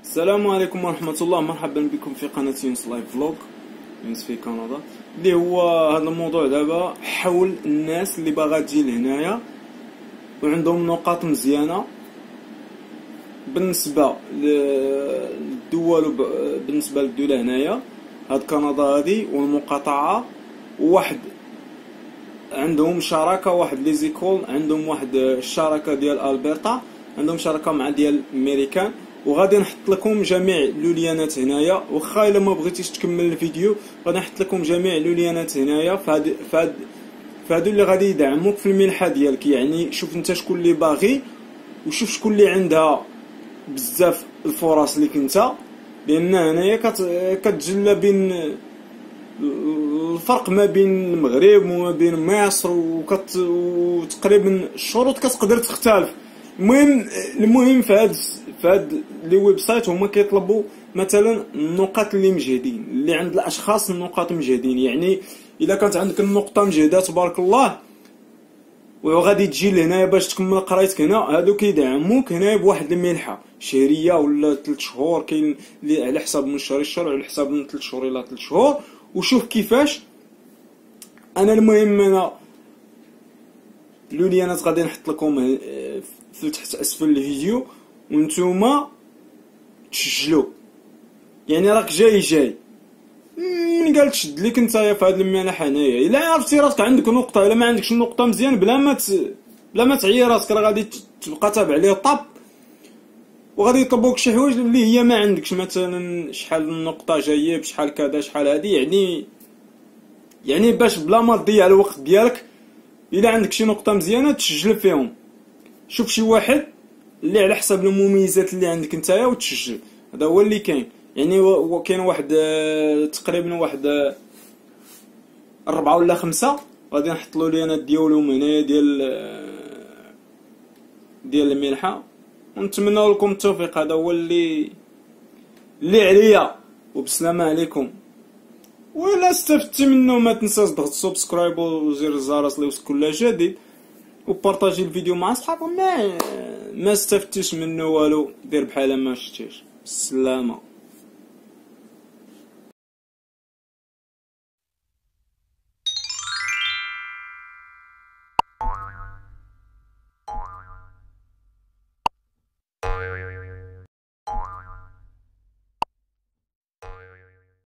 السلام عليكم ورحمة الله. مرحبا بكم في قناة يونس Live Vlog يونس في كندا. اللي هو هذا الموضوع دابا حول الناس اللي باغا تجي لهنايا وعندهم نقاط مزيانة. بالنسبة للدول بالنسبة للدولة هنايا هاد كندا هادي والمقاطعة واحد. عندهم شراكة واحد les écoles عندهم واحد الشراكة ديال ألبرتا عندهم شراكة مع ديال ميريكان. وغادي نحط لكم جميع لوليانات هنايا. واخا إلا ما بغيتيش تكمل الفيديو غادي نحط لكم جميع لوليانات هنايا. فهاد فهاد فهادو اللي غادي يدعموك في المنحه ديالك. يعني شوف انت شكون اللي باغي وشوف شكون اللي عندها بزاف الفرص ليك انت لأن هنايا كتجلى بين الفرق ما بين المغرب وما بين مصر وكت وتقريبا الشروط كتقدر تختلف. المهم المهم في هاد في هاد les website هما كيطلبوا مثلا النقاط اللي مجهدين اللي عند الأشخاص النقاط مجهدين. يعني إذا كانت عندك النقطة مجهدة تبارك الله وغادي تجي لهنايا باش تكمل قرايتك هنا هادو كيدعموك هنا بواحد المنحه شهرية ولا 3 شهور كاين على حساب من شهر الشهر على حساب من 3 شهور إلى 3 شهور. وشوف كيفاش. أنا المهم أنا لوليانات غادي نحط لكم آه، في تحت اسفل الفيديو وانتوما تسجلوا يعني راك جاي جاي. من قال تشد ليك نتايا في هاد المنح هنايا إلا عرفتي راسك عندك نقطة إلا ما عندكش النقطه مزيان بلا ما. بلا ما تعيي راسك راه غادي تبقى تابع ليه طاب. وغادي يطلبوك شي حوايج اللي هي ما عندكش مثلا شحال النقطه جاية بشحال كذا شحال هادي يعني يعني باش بلا ما تضيع الوقت ديالك إلا عندك شي نقطة مزيانة تسجل فيهم. شوف شي واحد اللي على حسب المميزات اللي عندك نتايا وتسجل. هذا هو اللي كاين. يعني كاين واحد تقريبا واحد أربعة ولا خمسة. غادي نحط له لينا ديالهم هنايا ديال ديال المنحة ونتمنى لكم التوفيق. هذا هو اللي اللي عليا. وبسلامة عليكم. ولا استفدتي منه ما تنساش تضغط subscribe وزر الجرس ليوصل كل جديد. و partager الفيديو مع صحابكم. ما ما استفدتيش منه والو. دير بحال ما شفتيش بالسلامه